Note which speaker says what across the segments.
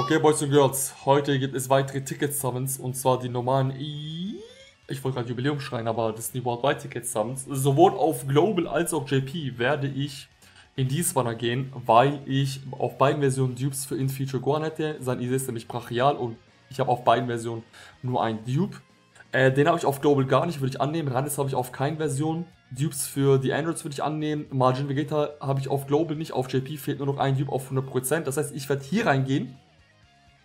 Speaker 1: Okay, Boys und Girls, heute gibt es weitere Ticket-Summons und zwar die normalen I ich wollte gerade Jubiläum schreien, aber das sind die Worldwide Ticket Summons. Sowohl auf Global als auch JP werde ich in die Spanner gehen, weil ich auf beiden Versionen Dupes für In-Feature Gohan hätte. Sein Easy ist nämlich brachial und ich habe auf beiden Versionen nur ein Dupe. Äh, den habe ich auf Global gar nicht, würde ich annehmen. Randes habe ich auf keinen Version. Dupes für die Androids würde ich annehmen. Margin Vegeta habe ich auf Global nicht. Auf JP fehlt nur noch ein Dupe auf 100%. Das heißt, ich werde hier reingehen.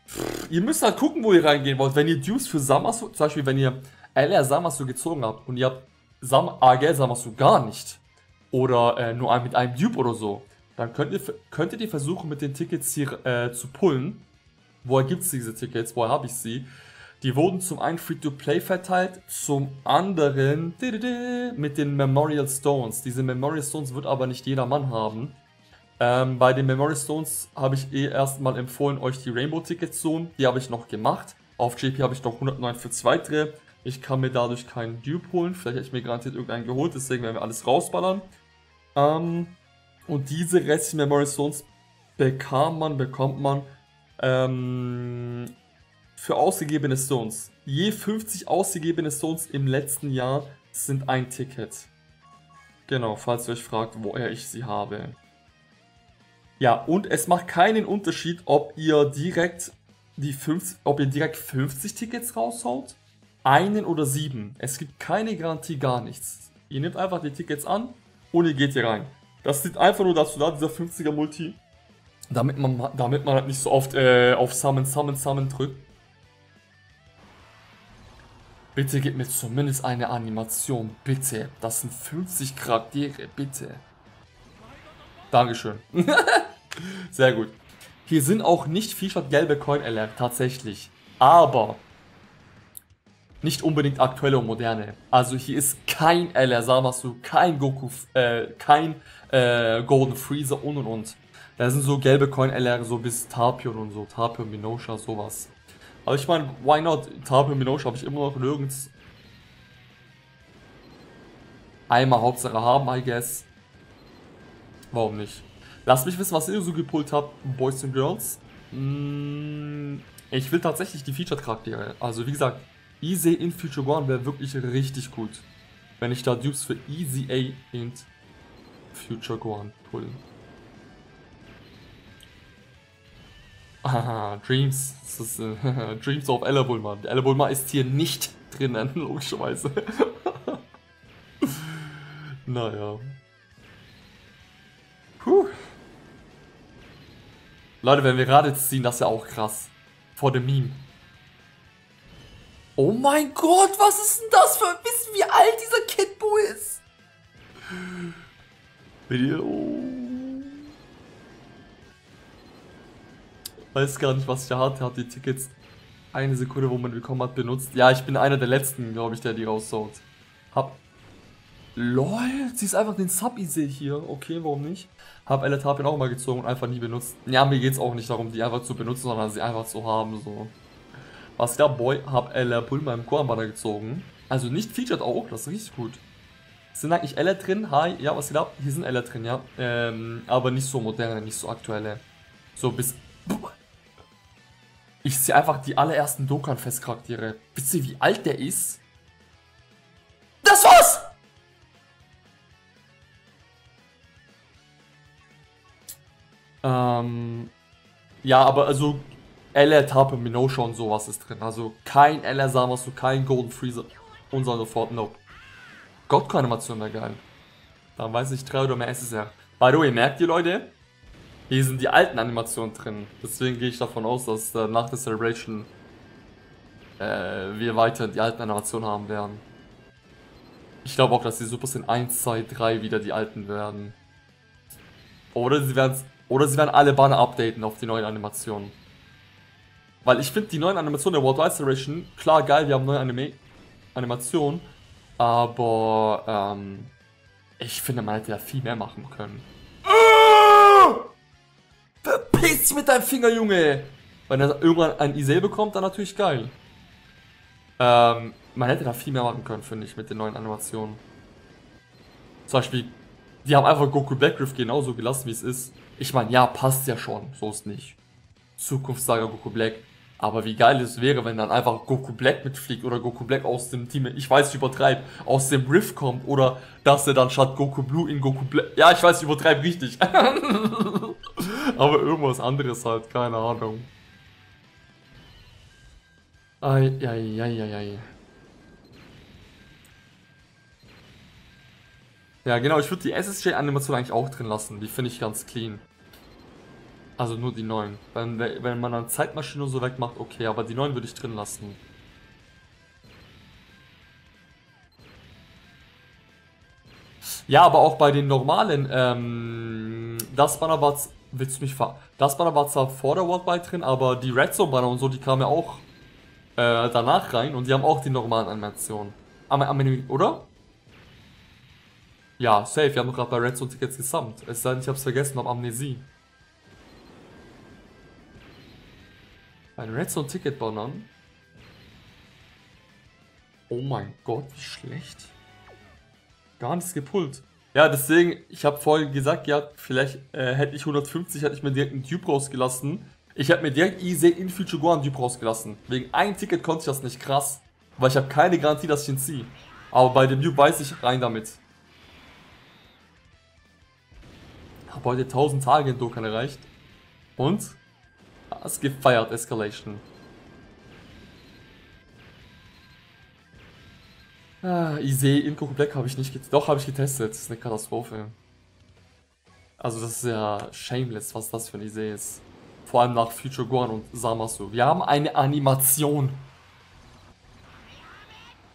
Speaker 1: Pff, ihr müsst halt gucken, wo ihr reingehen wollt. Wenn ihr Dupes für Samasu, zum Beispiel, wenn ihr LR Samasu gezogen habt und ihr habt Sam AGL Samasu gar nicht oder äh, nur mit einem Dupe oder so, dann könnt ihr, könntet ihr versuchen, mit den Tickets hier äh, zu pullen. Woher gibt es diese Tickets? Woher habe ich sie? Die wurden zum einen Free-to-Play verteilt, zum anderen mit den Memorial Stones. Diese Memorial Stones wird aber nicht jeder Mann haben. Ähm, bei den Memorial Stones habe ich eh erstmal empfohlen, euch die Rainbow-Tickets zu holen. Die habe ich noch gemacht. Auf JP habe ich noch 149 weitere. Ich kann mir dadurch keinen Dupe holen. Vielleicht hätte ich mir garantiert irgendeinen geholt, deswegen werden wir alles rausballern. Ähm, und diese restlichen Memory Stones bekam man, bekommt man ähm, für ausgegebene Stones. Je 50 ausgegebene Stones im letzten Jahr sind ein Ticket. Genau, falls ihr euch fragt, woher ich sie habe. Ja, und es macht keinen Unterschied, ob ihr direkt die 50, ob ihr direkt 50 Tickets raushaut einen oder sieben. Es gibt keine Garantie, gar nichts. Ihr nehmt einfach die Tickets an und ihr geht hier rein. Das sieht einfach nur dazu da, dieser 50er Multi. Damit man, damit man halt nicht so oft äh, auf Summon, Summon, Summon drückt. Bitte gib mir zumindest eine Animation, bitte. Das sind 50 Charaktere, bitte. Dankeschön. Sehr gut. Hier sind auch nicht featured gelbe Coin erlernt, tatsächlich. Aber nicht unbedingt aktuelle und moderne. Also hier ist kein LR Samasu, kein Goku, äh, kein äh, Golden Freezer und und und. Da sind so gelbe Coin LR so bis Tapion und so, Tapion, Minosha, sowas. Aber ich meine, why not? Tapion, Minosha habe ich immer noch nirgends. Einmal Hauptsache haben, I guess. Warum nicht? Lasst mich wissen, was ihr so gepult habt, Boys and Girls. Mm, ich will tatsächlich die Featured-Charaktere. Also wie gesagt, Easy in Future One wäre wirklich richtig gut. Wenn ich da Dupes für Easy A in Future One pulle. Aha, Dreams. Das ist, äh, Dreams of Ella Bulma. Ella Bulma ist hier nicht drinnen, logischerweise. naja. Leute, wenn wir gerade ziehen, das ist ja auch krass. Vor dem Meme. Oh mein Gott, was ist denn das für... Wissen wie alt dieser Kid Buu ist? Video. Weiß gar nicht, was ich da hatte. Hat die Tickets eine Sekunde, wo man bekommen hat, benutzt. Ja, ich bin einer der letzten, glaube ich, der die raussaut. Hab... LOL, sie ist einfach den Sub-Easy hier. Okay, warum nicht? Hab Elatapien auch mal gezogen und einfach nie benutzt. Ja, mir geht's auch nicht darum, die einfach zu benutzen, sondern sie einfach zu haben, so. Was da Boy, hab Ella Bulma im Kornbanner gezogen. Also nicht featured auch, das ist richtig gut. Sind eigentlich Ella drin? Hi, ja, was geht ab? Hier sind Ella drin, ja. Ähm, aber nicht so moderne, nicht so aktuelle. So bis... Ich sehe einfach die allerersten Dokkan-Festcharaktere. Wisst ihr, wie alt der ist? Das war's! Ähm, ja, aber also LR Tape Minosha und sowas ist drin. Also kein LR Samasu, kein Golden Freezer und so sofort. Nope. Gottko-Animation wäre geil. Dann weiß ich, drei oder mehr SSR. By the way, merkt ihr Leute? Hier sind die alten Animationen drin. Deswegen gehe ich davon aus, dass äh, nach der Celebration äh, wir weiter die alten Animationen haben werden. Ich glaube auch, dass die Super Saiyan 1, 2, 3 wieder die alten werden. Oder sie werden oder sie werden alle Banner updaten auf die neuen Animationen. Weil ich finde die neuen Animationen der World Isolation, klar geil, wir haben neue Anime Animationen, aber ähm, ich finde, man hätte ja viel mehr machen können. Verpiss dich mit deinem Finger, Junge! Wenn er irgendwann ein Isel bekommt, dann natürlich geil. Ähm, man hätte da viel mehr machen können, finde ich, mit den neuen Animationen. Zum Beispiel, die haben einfach Goku Blackriff genauso gelassen, wie es ist. Ich meine, ja, passt ja schon, so ist nicht. Zukunftssaga Goku Black. Aber wie geil es wäre, wenn dann einfach Goku Black mitfliegt oder Goku Black aus dem Team, ich weiß, ich übertreibe, aus dem Rift kommt oder dass er dann statt Goku Blue in Goku Black. Ja, ich weiß, ich übertreibe richtig. Aber irgendwas anderes halt, keine Ahnung. Ei, ei, ei, ei, ei. Ja, genau, ich würde die SSJ-Animation eigentlich auch drin lassen. Die finde ich ganz clean. Also nur die neuen. Wenn, wenn man dann Zeitmaschine so wegmacht, okay, aber die neuen würde ich drin lassen. Ja, aber auch bei den normalen, ähm, das Banner war, willst du mich ver... Das Banner war zwar vor der World Wide drin, aber die Red Zone Banner und so, die kamen ja auch äh, danach rein und die haben auch die normalen Animationen. Oder? Ja, safe. Wir haben gerade bei Red Zone Tickets gesamt. Es sei denn, ich hab's vergessen, hab Amnesie. Ein Red Zone Ticket bauen Oh mein Gott, wie schlecht. Gar nichts gepullt. Ja, deswegen, ich habe vorhin gesagt, ja, vielleicht äh, hätte ich 150, hätte ich mir direkt einen Dupe rausgelassen. Ich hätte mir direkt Easy in Future Go einen Dupe rausgelassen. Wegen einem Ticket konnte ich das nicht krass. Weil ich habe keine Garantie, dass ich ihn ziehe. Aber bei dem Dupe weiß ich rein damit. Habe heute 1000 Tage in Dokkan erreicht. Und? Es gefeiert Escalation. Ah, Isee in Goku Black habe ich nicht getestet. Doch, habe ich getestet. Das ist eine Katastrophe. Also das ist ja shameless, was das für ein Isee ist. Vor allem nach Future Gohan und Samasu. Wir haben eine Animation.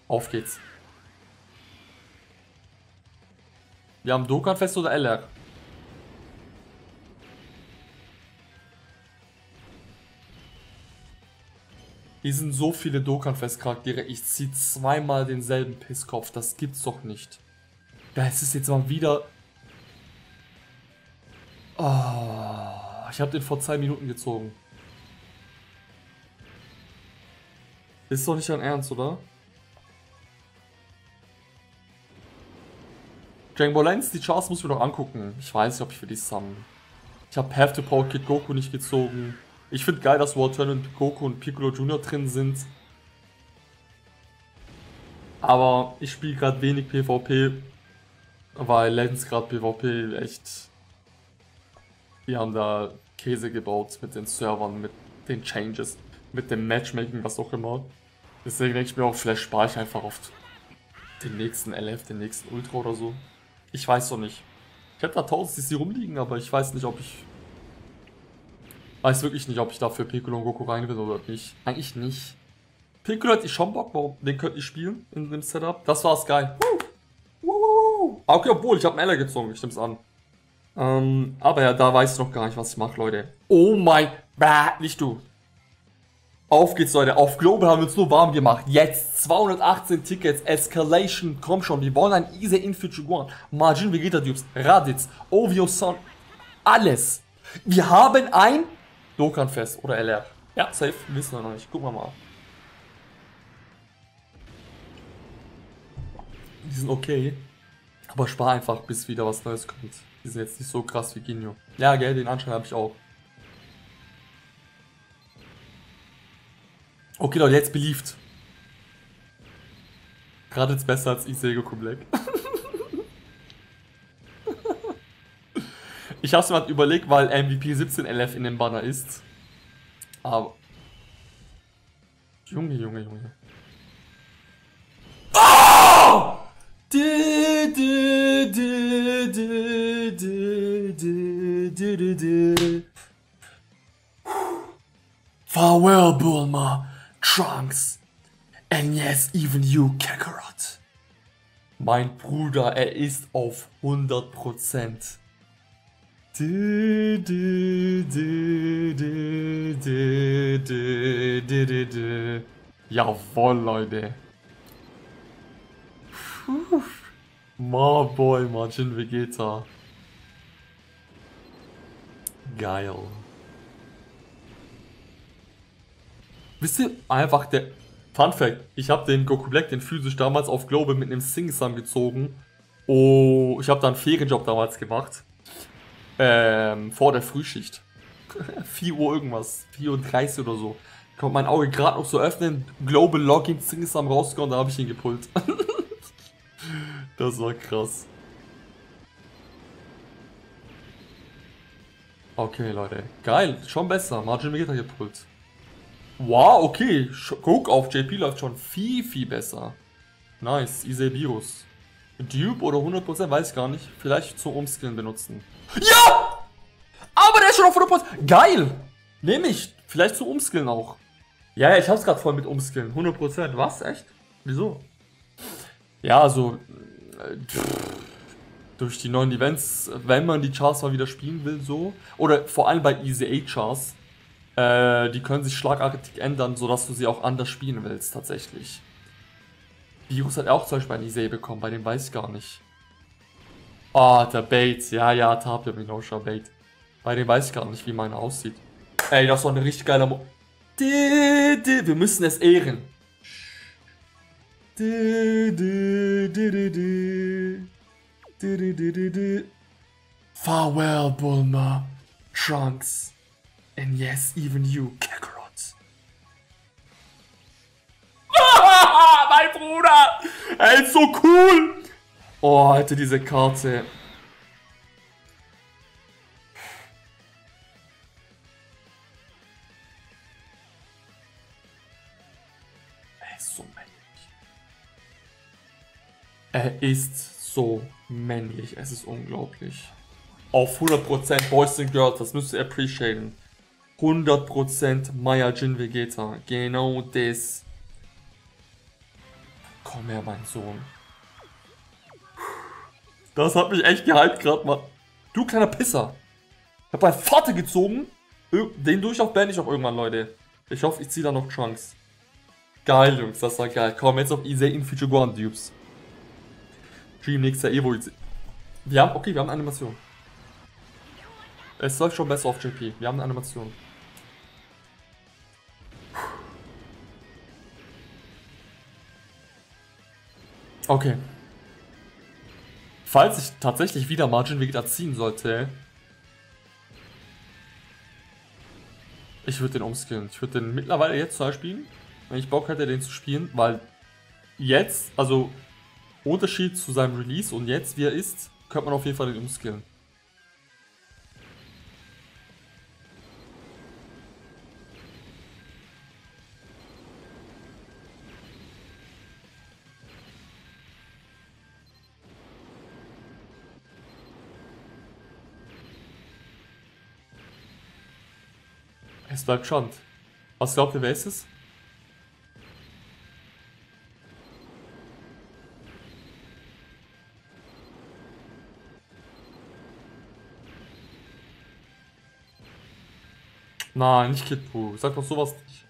Speaker 1: Auf geht's. Wir haben Dokkan Fest oder LR? Hier sind so viele Dokkan-Fest-Charaktere. Ich ziehe zweimal denselben Pisskopf. Das gibt's doch nicht. Ja, es ist jetzt mal wieder... Oh, ich habe den vor zwei Minuten gezogen. Ist doch nicht dein Ernst, oder? Dragon Ball Lens, die Charts muss ich mir noch angucken. Ich weiß nicht, ob ich für die zusammen. Ich habe Path to Power Kid Goku nicht gezogen. Ich finde geil, dass War Turn und Goku und Piccolo Jr. drin sind. Aber ich spiele gerade wenig PvP, weil Legends gerade PvP echt... Die haben da Käse gebaut mit den Servern, mit den Changes, mit dem Matchmaking, was auch immer. Deswegen denke ich mir auch, vielleicht spare ich einfach auf den nächsten LF, den nächsten Ultra oder so. Ich weiß doch nicht. Ich hätte da 1000 CC rumliegen, aber ich weiß nicht, ob ich Weiß wirklich nicht, ob ich dafür Piccolo und Goku rein will oder nicht. Eigentlich nicht. Piccolo hätte ich schon Bock, warum? Den könnte ich spielen in dem Setup. Das war's geil. Woo! Ah, okay, obwohl, ich habe Meller gezogen, ich nehm's an. Ähm, aber ja, da weiß ich noch gar nicht, was ich mache, Leute. Oh mein... Bah, nicht du. Auf geht's, Leute. Auf Global haben wir uns nur warm gemacht. Jetzt 218 Tickets. Escalation. Komm schon. Wir wollen ein Easy in Future One. Margin Vegeta Dupes. Raditz. Ovio Son. Alles. Wir haben ein Dokkan-Fest oder LR. Ja, safe, wissen wir noch nicht. Gucken wir mal. Die sind okay. Aber spar einfach, bis wieder was Neues kommt. Die sind jetzt nicht so krass wie Ginyo. Ja, gell, den Anschein habe ich auch. Okay, Leute, jetzt beliebt. Gerade jetzt besser als ich Goku Black. Ich hab's mir mal überlegt, weil MVP 17 LF in dem Banner ist. Aber. Junge, Junge, Junge. Oh! Farewell, Bulma, Trunks, and yes, even you, Kakarot. Mein Bruder, er ist auf 100%. Jawohl, Leute. Puh. Marboy, Margin Vegeta. Geil. Wisst ihr, einfach der... Fun Fact, ich habe den Goku Black, den physisch damals auf Global mit einem Sing-Sam gezogen. Oh, ich habe da einen Ferienjob damals gemacht ähm, vor der Frühschicht. 4 Uhr irgendwas, 4 Uhr 30 oder so. Konnte mein Auge gerade noch so öffnen, Global Login Zingsam rausgekommen, da habe ich ihn gepult. das war krass. Okay, Leute. Geil, schon besser. Margin Vegeta gepult. Wow, okay. Guck, auf JP läuft schon viel, viel besser. Nice, Isebirus. Dupe oder 100% weiß ich gar nicht. Vielleicht zum Umskillen benutzen. Ja! Aber der ist schon auf 100%. Geil! Nehme ich. Vielleicht zum Umskillen auch. Ja, ja, ich hab's gerade voll mit Umskillen. 100%. Was? Echt? Wieso? Ja, also... Äh, durch die neuen Events, wenn man die Chars mal wieder spielen will, so. Oder vor allem bei Easy 8 Chars. Äh, die können sich schlagartig ändern, sodass du sie auch anders spielen willst, tatsächlich. Virus hat auch zum Beispiel eine Isee bekommen, bei dem weiß ich gar nicht. Ah, oh, der Bait. Ja, ja, Tablet Minosha Bait. Bei dem weiß ich gar nicht, wie meine aussieht. Ey, das war eine richtig geile Mo Wir müssen es ehren. Farewell, Bulma. Trunks. And yes, even you, Kakarot. Mein Bruder! Er ist so cool! Oh, Alter, diese Karte. Er ist so männlich. Er ist so männlich. Es ist unglaublich. Auf 100% Boys and Girls, das müsst ihr appreciaten. 100% Maya Jin Vegeta. Genau das. Komm her, mein Sohn. Das hat mich echt gehypt gerade mal. Du kleiner Pisser. Ich hab meinen Vater gezogen. Den Durchlauf beende ich auch irgendwann, Leute. Ich hoffe, ich ziehe da noch Chunks. Geil, Jungs, das war geil. Komm, jetzt auf Isei in Future Gohan Dupes. Dream nächster Evo. Wir haben, okay, wir haben eine Animation. Es läuft schon besser auf JP. Wir haben eine Animation. Okay. Falls ich tatsächlich wieder Margin Vegeta ziehen sollte, ich würde den umskillen. Ich würde den mittlerweile jetzt zum spielen, wenn ich Bock hätte, den zu spielen, weil jetzt, also Unterschied zu seinem Release und jetzt, wie er ist, könnte man auf jeden Fall den umskillen. Es bleibt spannend. Was glaubt ihr, wer ist es? Nein, nicht Kid Buu. Sag doch sowas nicht.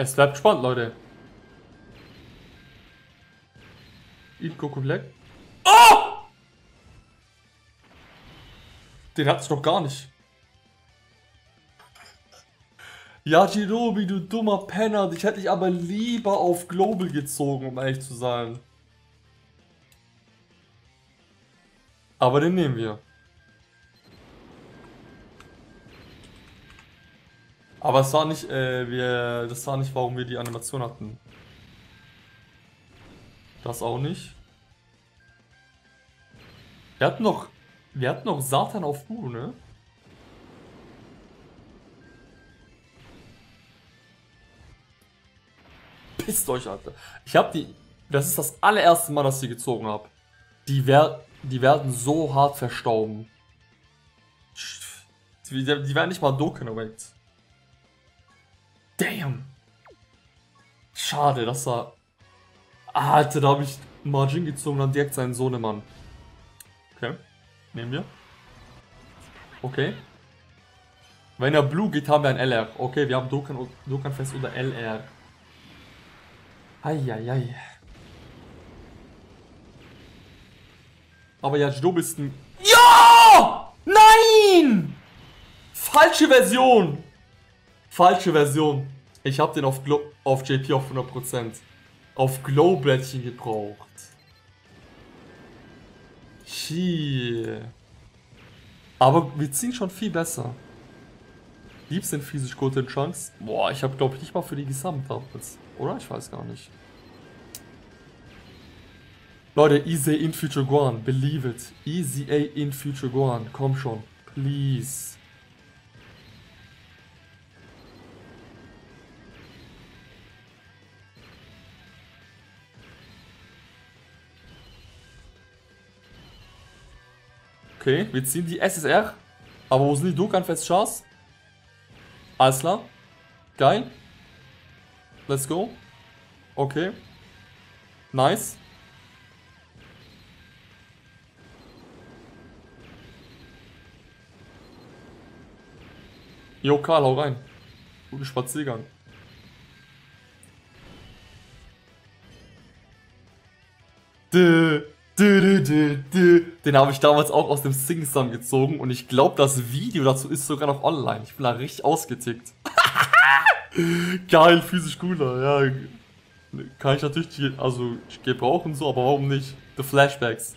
Speaker 1: Es bleibt spannend, Leute. Eat Goku Black. Oh! Den hat's doch gar nicht. Ja, Jirobi, du dummer Penner. Ich hätte dich aber lieber auf Global gezogen, um ehrlich zu sein. Aber den nehmen wir. Aber es war nicht, äh, wir, das war nicht, warum wir die Animation hatten. Das auch nicht. Wir hatten noch, wir hatten noch Satan auf U, ne? Pisst euch, Alter. Ich hab die, das ist das allererste Mal, dass ich die gezogen habe. Die, wer, die werden so hart verstauben. Die, die werden nicht mal Doken erweckt. Damn. Schade, das war... Alter, da habe ich Margin gezogen und dann direkt seinen Sohnemann. Okay, nehmen wir. Okay. Wenn er Blue geht, haben wir ein LR. Okay, wir haben Dokkan, Dokkan Fest oder LR. Eieiei. Aber ja, du bist ein... Ja! Nein! Falsche Version! Falsche Version. Ich habe den auf, Glo auf JP auf 100%. Auf ihn gebraucht. Shit. Aber wir ziehen schon viel besser. Lieb sind physisch Golden Chunks. Boah, ich habe glaube ich nicht mal für die gesammelt damals. Oder? Ich weiß gar nicht. Leute, Easy in Future Guan. Believe it. Easy A in Future Guan. Komm schon. Please. Okay, wir ziehen die SSR. Aber wo sind die Dokkan-Fest Chars? Alles klar. Geil. Let's go. Okay. Nice. Jo, Karl, hau rein. Guten Spaziergang. Dö. Den habe ich damals auch aus dem Sing-Song gezogen und ich glaube, das Video dazu ist sogar noch online. Ich bin da richtig ausgetickt. Geil, physisch cooler, ja. Kann ich natürlich, also gebrauchen so, aber warum nicht? The Flashbacks.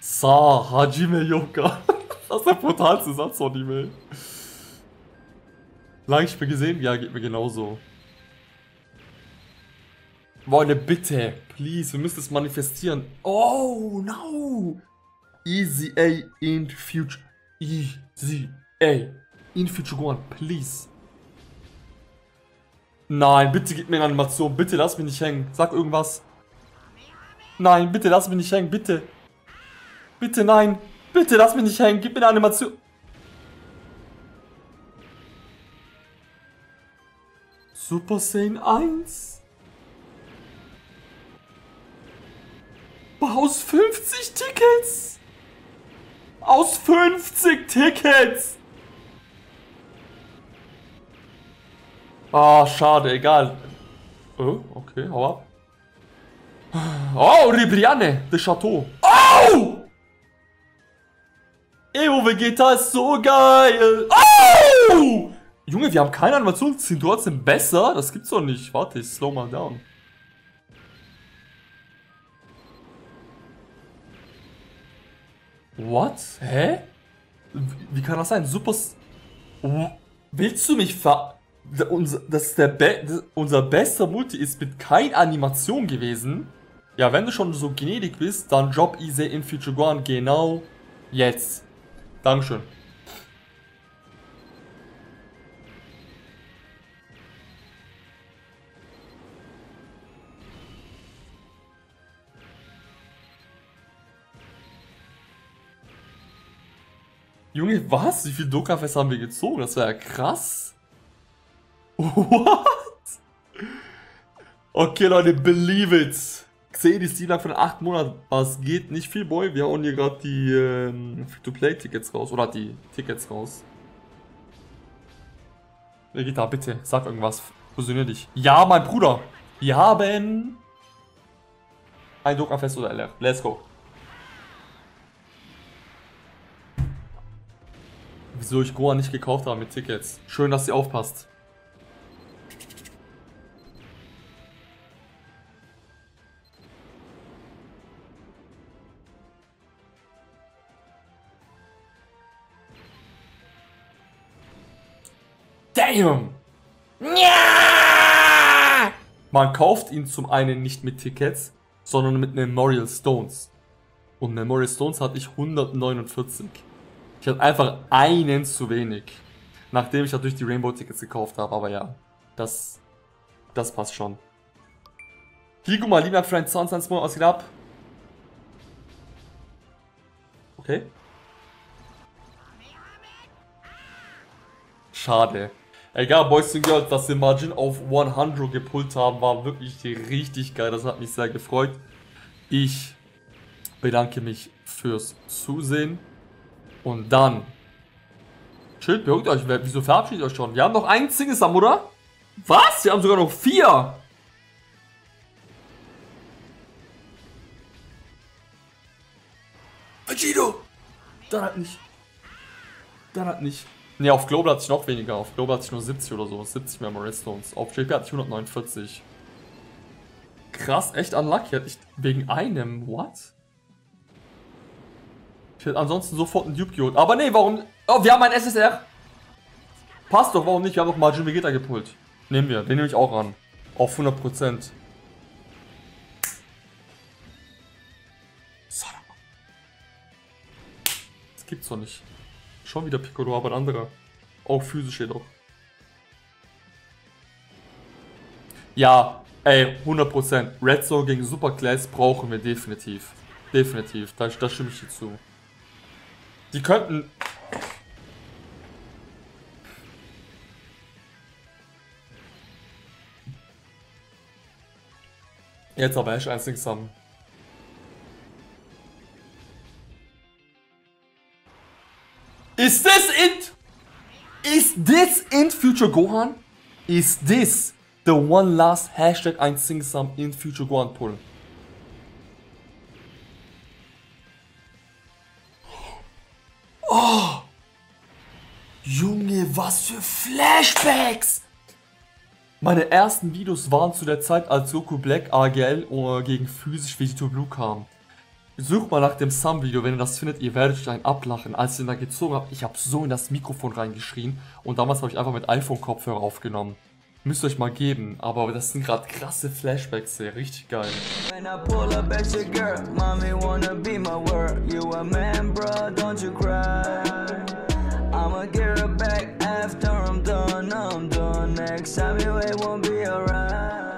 Speaker 1: Sa, Hajime Yoka. Das ist der brutalste Satz von ihm, ey. Lang ich mir gesehen? Ja, geht mir genauso. Freunde, bitte. Please, wir müssen es manifestieren. Oh, no. Easy A in future. Easy A in future one, please. Nein, bitte gib mir eine Animation. Bitte lass mich nicht hängen. Sag irgendwas. Nein, bitte lass mich nicht hängen. Bitte. Bitte, nein. Bitte lass mich nicht hängen. Gib mir eine Animation. Super Saiyan 1. Aus 50 Tickets! Aus 50 Tickets! Ah, schade, egal. Oh, okay, hau ab. Oh, Ribriane, de Chateau. Oh! Evo Vegeta ist so geil. Oh! Junge, wir haben keine Animation, sind trotzdem besser? Das gibt's doch nicht. Warte, ich slow mal down. What? Hä? Wie kann das sein? Super... Willst du mich ver... Das ist der Be unser bester Multi ist mit kein Animation gewesen. Ja, wenn du schon so gnädig bist, dann Job Easy in Future Guan genau jetzt. Dankeschön. Junge, was? Wie viel Dokafest haben wir gezogen? Das wäre ja krass. What? Okay, Leute, believe it. Sehe die Steam von 8 Monaten. Was geht? Nicht viel, Boy. Wir hauen hier gerade die ähm, Free-to-Play-Tickets raus. Oder die Tickets raus. Vegeta, bitte, sag irgendwas. Fusionier dich. Ja, mein Bruder. Wir haben ein Dokafest oder LR. Let's go. Wieso ich Goa nicht gekauft habe mit Tickets. Schön, dass sie aufpasst. Damn! Ja! Man kauft ihn zum einen nicht mit Tickets, sondern mit Memorial Stones. Und Memorial Stones hatte ich 149. Ich hatte einfach einen zu wenig. Nachdem ich natürlich die Rainbow-Tickets gekauft habe, aber ja. Das, das passt schon. Higo mal lieber Freund 22 Mal ausgeht ab. Okay. Schade. Egal, Boys and Girls, dass wir Margin auf 100 gepult haben, war wirklich richtig geil. Das hat mich sehr gefreut. Ich bedanke mich fürs Zusehen. Und dann. Schild, beruhigt euch. Wieso verabschiedet euch schon? Wir haben noch einen Single oder? Was? Wir haben sogar noch vier. Vegito. Dann halt nicht. Dann halt nicht. Ne, auf Global hatte ich noch weniger. Auf Global hatte ich nur 70 oder so. 70 Memory Stones. Auf JP hatte ich 149. Krass, echt unlucky. Hatte ich wegen einem. What? Ich hätte ansonsten sofort einen Duke geholt. Aber nee, warum? Oh, wir haben einen SSR. Passt doch, warum nicht? Wir haben doch Margin Vegeta gepult. Nehmen wir, den nehme ich auch an. Auf 100%. Das gibt's doch nicht. Schon wieder Piccolo, aber ein anderer. Auch physisch jedoch. Ja, ey, 100%. Red Zone gegen Super Class brauchen wir definitiv. Definitiv, da, da stimme ich dir zu. Die könnten Jetzt aber Ash 1 zusammen. Is this it? Is this in Future Gohan? Is this the one last Hashtag 1 Sing Sum in Future Gohan pull? Oh! Junge, was für Flashbacks! Meine ersten Videos waren zu der Zeit, als Goku Black AGL äh, gegen physisch Vegetable Blue kam. Sucht mal nach dem Sum-Video, wenn ihr das findet, ihr werdet euch einen ablachen. Als ich ihn da gezogen habe, ich habe so in das Mikrofon reingeschrien und damals habe ich einfach mit iPhone-Kopfhörer aufgenommen. Müsst euch mal geben, aber das sind gerade krasse Flashbacks hier, richtig geil. When I pull up at girl, mommy wanna be my word. You a man, bro, don't you cry. I'ma get her back after I'm done, I'm done. Next time you wait won't be alright.